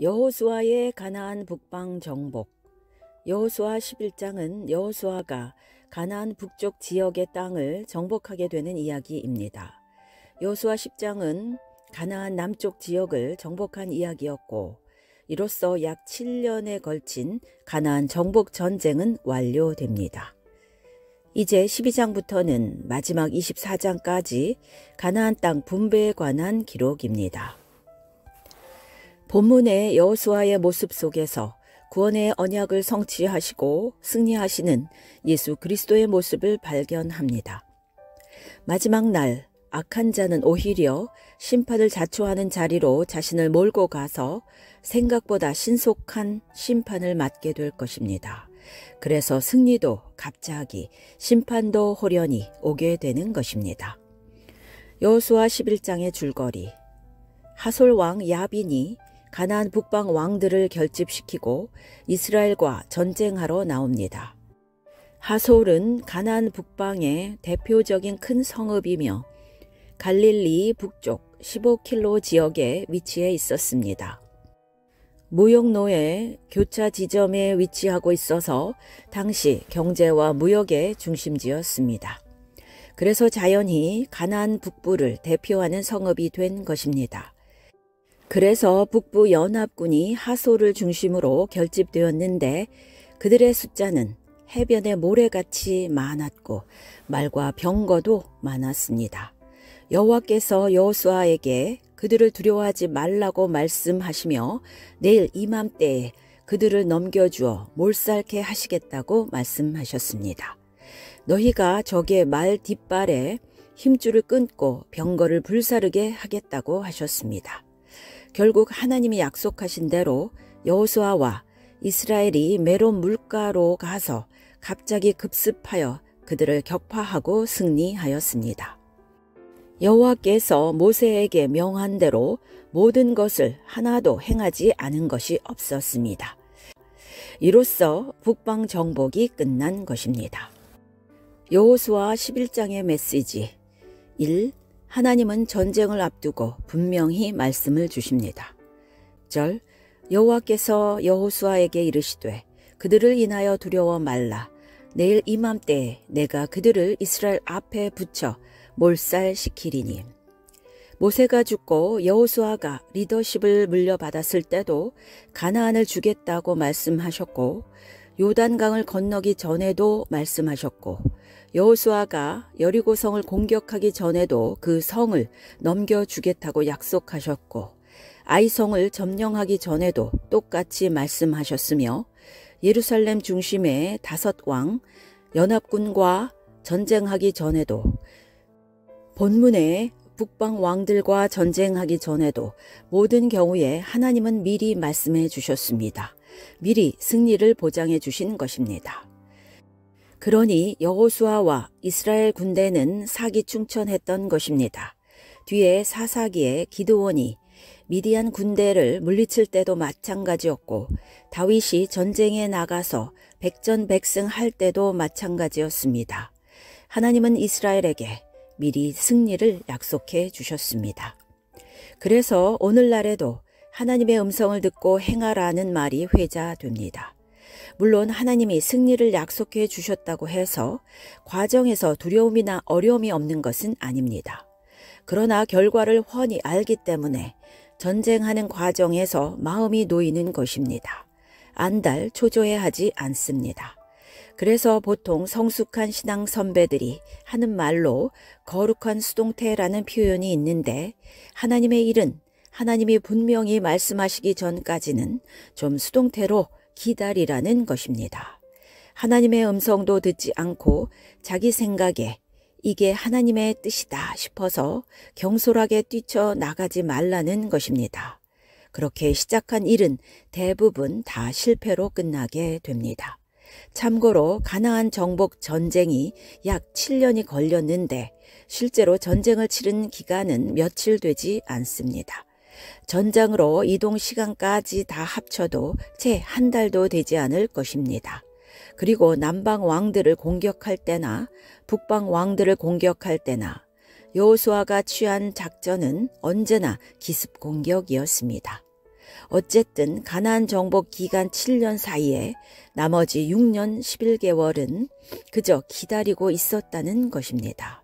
여호수아의 가나안 북방 정복 여호수아 11장은 여호수아가 가나안 북쪽 지역의 땅을 정복하게 되는 이야기입니다. 여호수아 10장은 가나안 남쪽 지역을 정복한 이야기였고 이로써 약 7년에 걸친 가나안 정복 전쟁은 완료됩니다. 이제 12장부터는 마지막 24장까지 가나안 땅 분배에 관한 기록입니다. 본문의 여호수아의 모습 속에서 구원의 언약을 성취하시고 승리하시는 예수 그리스도의 모습을 발견합니다. 마지막 날 악한 자는 오히려 심판을 자초하는 자리로 자신을 몰고 가서 생각보다 신속한 심판을 맞게 될 것입니다. 그래서 승리도 갑자기 심판도 호련히 오게 되는 것입니다. 여호수아 11장의 줄거리 하솔 왕 야빈이 가나안 북방 왕들을 결집시키고 이스라엘과 전쟁하러 나옵니다. 하솔은 가나안 북방의 대표적인 큰 성읍이며 갈릴리 북쪽 15킬로 지역에 위치해 있었습니다. 무역로의 교차 지점에 위치하고 있어서 당시 경제와 무역의 중심지였습니다. 그래서 자연히 가나안 북부를 대표하는 성읍이 된 것입니다. 그래서 북부 연합군이 하소를 중심으로 결집되었는데 그들의 숫자는 해변의 모래같이 많았고 말과 병거도 많았습니다. 여호와께서 여호수아에게 그들을 두려워하지 말라고 말씀하시며 내일 이맘때에 그들을 넘겨주어 몰살케 하시겠다고 말씀하셨습니다. 너희가 적의 말 뒷발에 힘줄을 끊고 병거를 불사르게 하겠다고 하셨습니다. 결국 하나님이 약속하신 대로 여호수아와 이스라엘이 메론 물가로 가서 갑자기 급습하여 그들을 격파하고 승리하였습니다. 여호와께서 모세에게 명한 대로 모든 것을 하나도 행하지 않은 것이 없었습니다. 이로써 북방 정복이 끝난 것입니다. 여호수아 11장의 메시지 1. 하나님은 전쟁을 앞두고 분명히 말씀을 주십니다. 절 여호와께서 여호수아에게 이르시되 그들을 인하여 두려워 말라 내일 이맘때에 내가 그들을 이스라엘 앞에 붙여 몰살시키리니 모세가 죽고 여호수아가 리더십을 물려받았을 때도 가나안을 주겠다고 말씀하셨고 요단강을 건너기 전에도 말씀하셨고 여호수아가 여리고 성을 공격하기 전에도 그 성을 넘겨주겠다고 약속하셨고 아이성을 점령하기 전에도 똑같이 말씀하셨으며 예루살렘 중심의 다섯 왕 연합군과 전쟁하기 전에도 본문에 북방 왕들과 전쟁하기 전에도 모든 경우에 하나님은 미리 말씀해 주셨습니다. 미리 승리를 보장해 주신 것입니다. 그러니 여호수아와 이스라엘 군대는 사기충천했던 것입니다. 뒤에 사사기에 기드원이 미디안 군대를 물리칠 때도 마찬가지였고 다윗이 전쟁에 나가서 백전백승 할 때도 마찬가지였습니다. 하나님은 이스라엘에게 미리 승리를 약속해 주셨습니다. 그래서 오늘날에도 하나님의 음성을 듣고 행하라는 말이 회자됩니다. 물론 하나님이 승리를 약속해 주셨다고 해서 과정에서 두려움이나 어려움이 없는 것은 아닙니다. 그러나 결과를 훤히 알기 때문에 전쟁하는 과정에서 마음이 놓이는 것입니다. 안달 초조해 하지 않습니다. 그래서 보통 성숙한 신앙 선배들이 하는 말로 거룩한 수동태라는 표현이 있는데 하나님의 일은 하나님이 분명히 말씀하시기 전까지는 좀 수동태로 기다리라는 것입니다. 하나님의 음성도 듣지 않고 자기 생각에 이게 하나님의 뜻이다 싶어서 경솔하게 뛰쳐나가지 말라는 것입니다. 그렇게 시작한 일은 대부분 다 실패로 끝나게 됩니다. 참고로 가나안 정복 전쟁이 약 7년이 걸렸는데 실제로 전쟁을 치른 기간은 며칠 되지 않습니다. 전장으로 이동 시간까지 다 합쳐도 채 한 달도 되지 않을 것입니다. 그리고 남방 왕들을 공격할 때나 북방 왕들을 공격할 때나 여호수아가 취한 작전은 언제나 기습 공격이었습니다. 어쨌든 가나안 정복 기간 7년 사이에 나머지 6년 11개월은 그저 기다리고 있었다는 것입니다.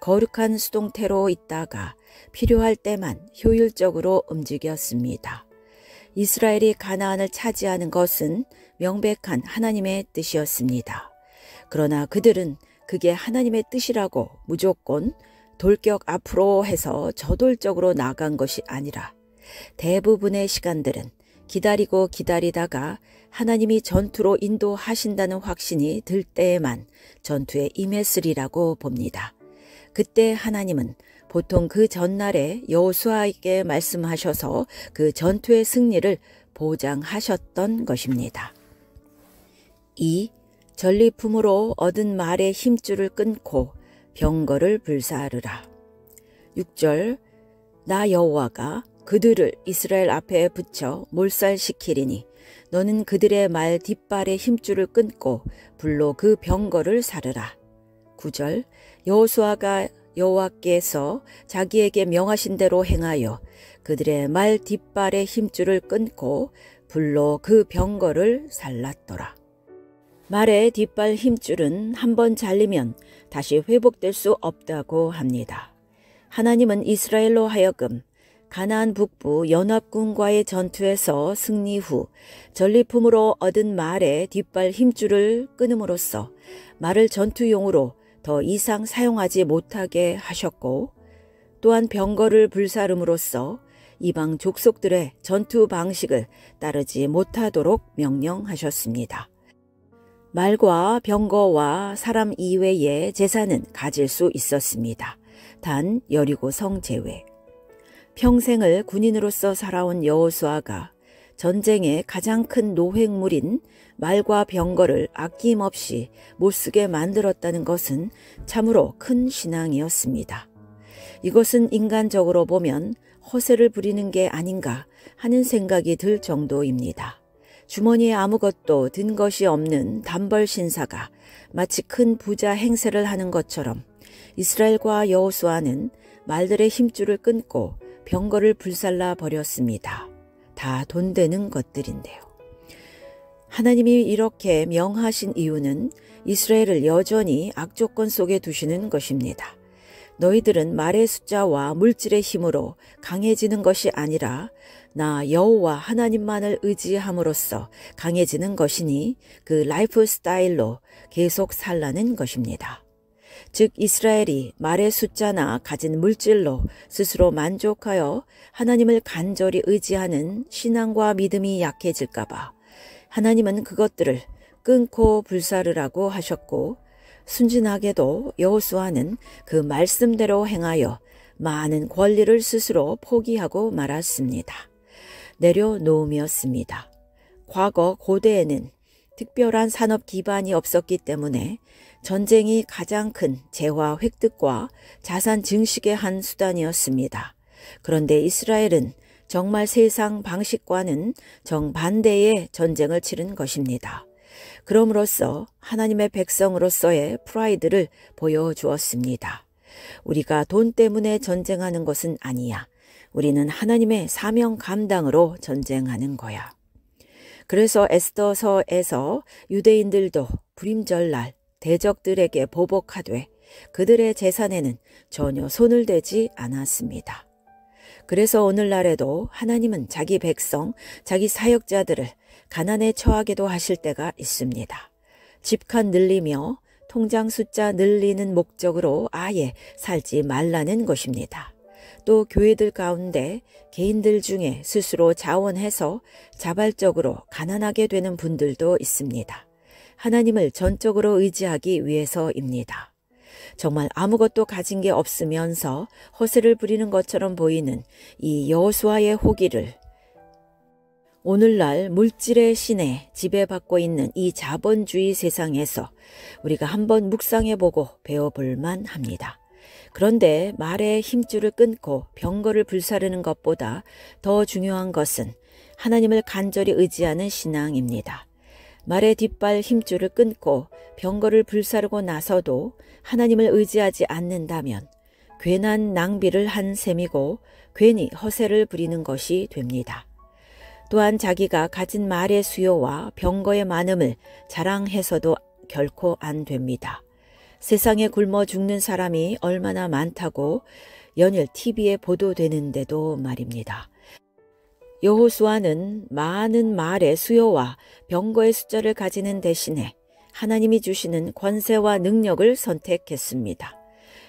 거룩한 수동태로 있다가 필요할 때만 효율적으로 움직였습니다. 이스라엘이 가나안을 차지하는 것은 명백한 하나님의 뜻이었습니다. 그러나 그들은 그게 하나님의 뜻이라고 무조건 돌격 앞으로 해서 저돌적으로 나간 것이 아니라 대부분의 시간들은 기다리고 기다리다가 하나님이 전투로 인도하신다는 확신이 들 때에만 전투에 임했으리라고 봅니다. 그때 하나님은 보통 그 전날에 여호수아에게 말씀하셔서 그 전투의 승리를 보장하셨던 것입니다. 2. 전리품으로 얻은 말의 힘줄을 끊고 병거를 불사르라. 6절 나 여호와가 그들을 이스라엘 앞에 붙여 몰살시키리니 너는 그들의 말 뒷발의 힘줄을 끊고 불로 그 병거를 사르라. 9절 여호수아가 여호와께서 자기에게 명하신 대로 행하여 그들의 말 뒷발의 힘줄을 끊고 불로 그 병거를 살랐더라. 말의 뒷발 힘줄은 한 번 잘리면 다시 회복될 수 없다고 합니다. 하나님은 이스라엘로 하여금 가나안 북부 연합군과의 전투에서 승리 후 전리품으로 얻은 말의 뒷발 힘줄을 끊음으로써 말을 전투용으로 더 이상 사용하지 못하게 하셨고 또한 병거를 불사름으로써 이방 족속들의 전투 방식을 따르지 못하도록 명령하셨습니다. 말과 병거와 사람 이외의 재산은 가질 수 있었습니다. 단 여리고 성 제외. 평생을 군인으로서 살아온 여호수아가 전쟁의 가장 큰 노획물인 말과 병거를 아낌없이 못쓰게 만들었다는 것은 참으로 큰 신앙이었습니다. 이것은 인간적으로 보면 허세를 부리는 게 아닌가 하는 생각이 들 정도입니다. 주머니에 아무것도 든 것이 없는 단벌 신사가 마치 큰 부자 행세를 하는 것처럼 이스라엘과 여호수아는 말들의 힘줄을 끊고 병거를 불살라 버렸습니다. 다 돈 되는 것들인데요. 하나님이 이렇게 명하신 이유는 이스라엘을 여전히 악조건 속에 두시는 것입니다. 너희들은 말의 숫자와 물질의 힘으로 강해지는 것이 아니라 나 여호와 하나님만을 의지함으로써 강해지는 것이니 그 라이프 스타일로 계속 살라는 것입니다. 즉 이스라엘이 말의 숫자나 가진 물질로 스스로 만족하여 하나님을 간절히 의지하는 신앙과 믿음이 약해질까봐 하나님은 그것들을 끊고 불사르라고 하셨고 순진하게도 여호수아는 그 말씀대로 행하여 많은 권리를 스스로 포기하고 말았습니다. 내려놓음이었습니다. 과거 고대에는 특별한 산업 기반이 없었기 때문에 전쟁이 가장 큰 재화 획득과 자산 증식의 한 수단이었습니다. 그런데 이스라엘은 정말 세상 방식과는 정반대의 전쟁을 치른 것입니다. 그럼으로써 하나님의 백성으로서의 프라이드를 보여주었습니다. 우리가 돈 때문에 전쟁하는 것은 아니야. 우리는 하나님의 사명 감당으로 전쟁하는 거야. 그래서 에스더서에서 유대인들도 불임절날 대적들에게 보복하되 그들의 재산에는 전혀 손을 대지 않았습니다. 그래서 오늘날에도 하나님은 자기 백성, 자기 사역자들을 가난에 처하게도 하실 때가 있습니다. 집칸 늘리며 통장 숫자 늘리는 목적으로 아예 살지 말라는 것입니다. 또 교회들 가운데 개인들 중에 스스로 자원해서 자발적으로 가난하게 되는 분들도 있습니다. 하나님을 전적으로 의지하기 위해서입니다. 정말 아무것도 가진 게 없으면서 허세를 부리는 것처럼 보이는 이 여호수아의 호기를 오늘날 물질의 신에 지배받고 있는 이 자본주의 세상에서 우리가 한번 묵상해보고 배워볼 만 합니다. 그런데 말의 힘줄을 끊고 병거를 불사르는 것보다 더 중요한 것은 하나님을 간절히 의지하는 신앙입니다. 말의 뒷발 힘줄을 끊고 병거를 불사르고 나서도 하나님을 의지하지 않는다면 괜한 낭비를 한 셈이고 괜히 허세를 부리는 것이 됩니다. 또한 자기가 가진 말의 수요와 병거의 많음을 자랑해서도 결코 안 됩니다. 세상에 굶어 죽는 사람이 얼마나 많다고 연일 TV에 보도되는데도 말입니다. 여호수아는 많은 말의 수요와 병거의 숫자를 가지는 대신에 하나님이 주시는 권세와 능력을 선택했습니다.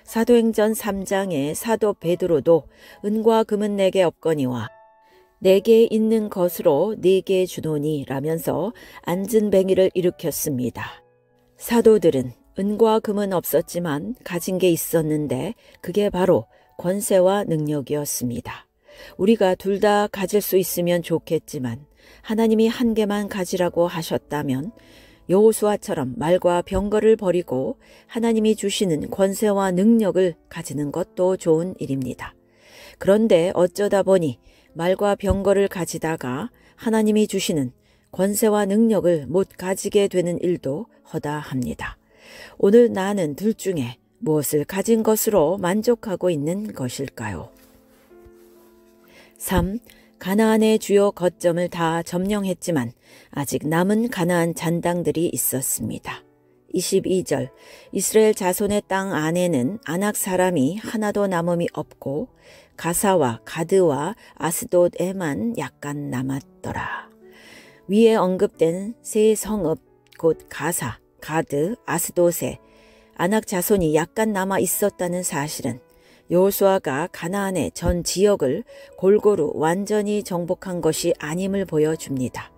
사도행전 3장의 사도 베드로도 은과 금은 내게 없거니와 내게 있는 것으로 네게 주노니 라면서 안진뱅이를 일으켰습니다. 사도들은 은과 금은 없었지만 가진 게 있었는데 그게 바로 권세와 능력이었습니다. 우리가 둘 다 가질 수 있으면 좋겠지만 하나님이 한 개만 가지라고 하셨다면 여호수아처럼 말과 병거를 버리고 하나님이 주시는 권세와 능력을 가지는 것도 좋은 일입니다. 그런데 어쩌다 보니 말과 병거를 가지다가 하나님이 주시는 권세와 능력을 못 가지게 되는 일도 허다합니다. 오늘 나는 둘 중에 무엇을 가진 것으로 만족하고 있는 것일까요? 3. 가나안의 주요 거점을 다 점령했지만 아직 남은 가나안 잔당들이 있었습니다. 22절 이스라엘 자손의 땅 안에는 아낙 사람이 하나도 남음이 없고 가사와 가드와 아스돗에만 약간 남았더라. 위에 언급된 세 성읍 곧 가사, 가드, 아스돗에 아낙 자손이 약간 남아 있었다는 사실은 여호수아가 가나안의 전 지역을 골고루 완전히 정복한 것이 아님을 보여줍니다.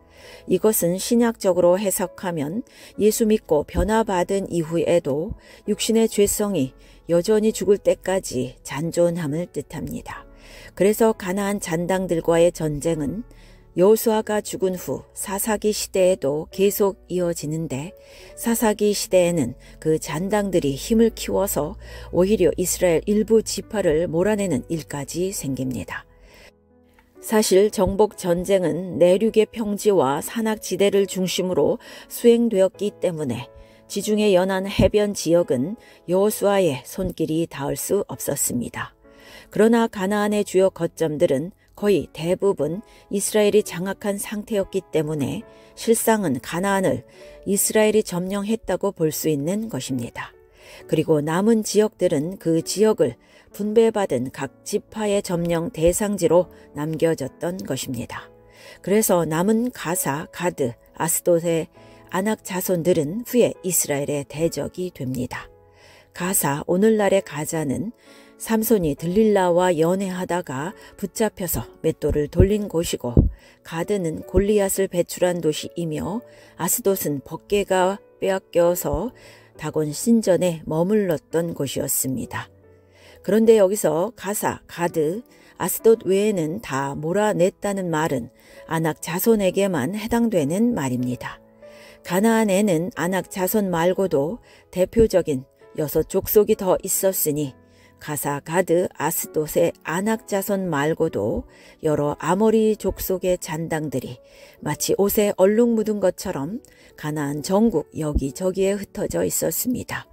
이것은 신약적으로 해석하면 예수 믿고 변화받은 이후에도 육신의 죄성이 여전히 죽을 때까지 잔존함을 뜻합니다. 그래서 가나안 잔당들과의 전쟁은 여호수아가 죽은 후 사사기 시대에도 계속 이어지는데 사사기 시대에는 그 잔당들이 힘을 키워서 오히려 이스라엘 일부 지파를 몰아내는 일까지 생깁니다. 사실 정복 전쟁은 내륙의 평지와 산악 지대를 중심으로 수행되었기 때문에 지중해 연안 해변 지역은 여호수아의 손길이 닿을 수 없었습니다. 그러나 가나안의 주요 거점들은 거의 대부분 이스라엘이 장악한 상태였기 때문에 실상은 가나안을 이스라엘이 점령했다고 볼 수 있는 것입니다. 그리고 남은 지역들은 그 지역을 분배받은 각 지파의 점령 대상지로 남겨졌던 것입니다. 그래서 남은 가사, 가드, 아스돗의 아낙 자손들은 후에 이스라엘의 대적이 됩니다. 가사, 오늘날의 가자는 삼손이 들릴라와 연애하다가 붙잡혀서 맷돌을 돌린 곳이고 가드는 골리앗을 배출한 도시이며 아스돗은 법계가 빼앗겨서 다곤 신전에 머물렀던 곳이었습니다. 그런데 여기서 가사, 가드, 아스돗 외에는 다 몰아냈다는 말은 아낙 자손에게만 해당되는 말입니다. 가나안에는 아낙 자손 말고도 대표적인 여섯 족속이 더 있었으니 가사 가드 아스돗의 아낙 자손 말고도 여러 아모리 족속의 잔당들이 마치 옷에 얼룩 묻은 것처럼 가나안 전국 여기저기에 흩어져 있었습니다.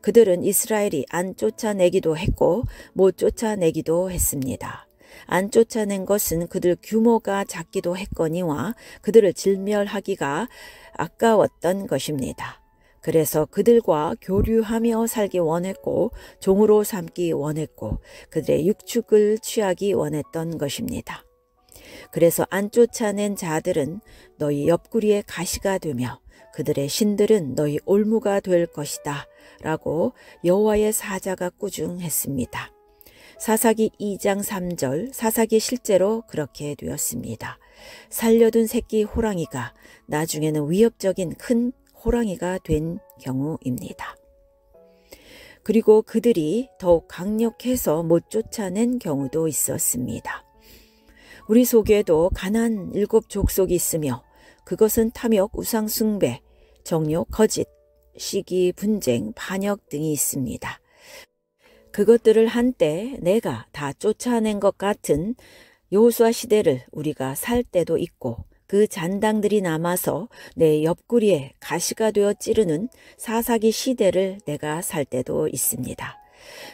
그들은 이스라엘이 안 쫓아내기도 했고 못 쫓아내기도 했습니다. 안 쫓아낸 것은 그들 규모가 작기도 했거니와 그들을 질멸하기가 아까웠던 것입니다. 그래서 그들과 교류하며 살기 원했고 종으로 삼기 원했고 그들의 육축을 취하기 원했던 것입니다. 그래서 안 쫓아낸 자들은 너희 옆구리에 가시가 되며 그들의 신들은 너희 올무가 될 것이다 라고 여호와의 사자가 꾸중했습니다. 사사기 2장 3절 사사기 실제로 그렇게 되었습니다. 살려둔 새끼 호랑이가 나중에는 위협적인 큰 호랑이가 된 경우입니다. 그리고 그들이 더욱 강력해서 못 쫓아낸 경우도 있었습니다. 우리 속에도 가난 일곱 족속이 있으며 그것은 탐욕, 우상 숭배, 정욕, 거짓, 시기, 분쟁, 반역 등이 있습니다. 그것들을 한때 내가 다 쫓아낸 것 같은 요수아 시대를 우리가 살 때도 있고 그 잔당들이 남아서 내 옆구리에 가시가 되어 찌르는 사사기 시대를 내가 살 때도 있습니다.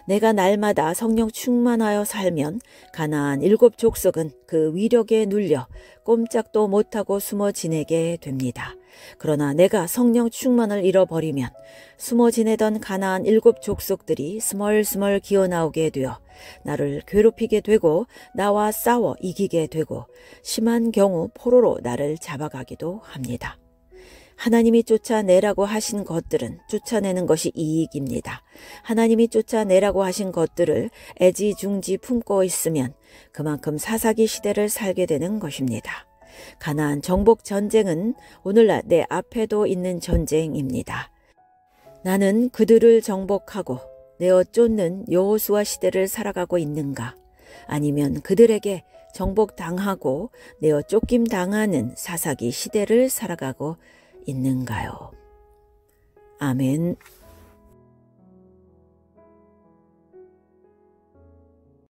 내가 날마다 성령 충만하여 살면 가나안 일곱 족속은 그 위력에 눌려 꼼짝도 못하고 숨어 지내게 됩니다. 그러나 내가 성령 충만을 잃어버리면 숨어 지내던 가나안 일곱 족속들이 스멀스멀 기어나오게 되어 나를 괴롭히게 되고 나와 싸워 이기게 되고 심한 경우 포로로 나를 잡아가기도 합니다. 하나님이 쫓아내라고 하신 것들은 쫓아내는 것이 이익입니다. 하나님이 쫓아내라고 하신 것들을 애지중지 품고 있으면 그만큼 사사기 시대를 살게 되는 것입니다. 가나안 정복 전쟁은 오늘날 내 앞에도 있는 전쟁입니다. 나는 그들을 정복하고 내어 쫓는 여호수아 시대를 살아가고 있는가? 아니면 그들에게 정복당하고 내어 쫓김 당하는 사사기 시대를 살아가고 있는가요? 아멘.